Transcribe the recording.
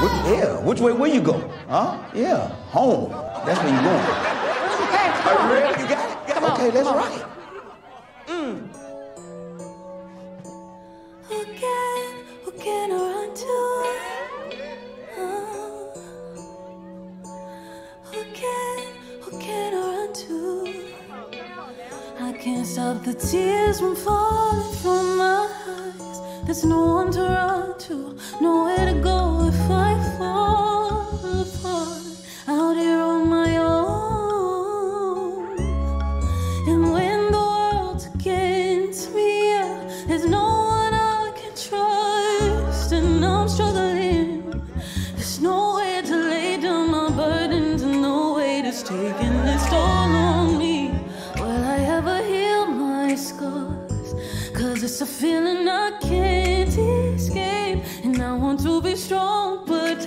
Which, yeah, which way will you go? Huh? Yeah, home. That's where you going. Okay, Are you ready? You got it? Come on, okay, let's come on. rock it. Mm. Who can, who can I run to? Oh. Who can, who can I run to? I can't stop the tears from falling from my eyes. There's no one to run to, nowhere to go if I feeling I can't escape. And I want to be strong, but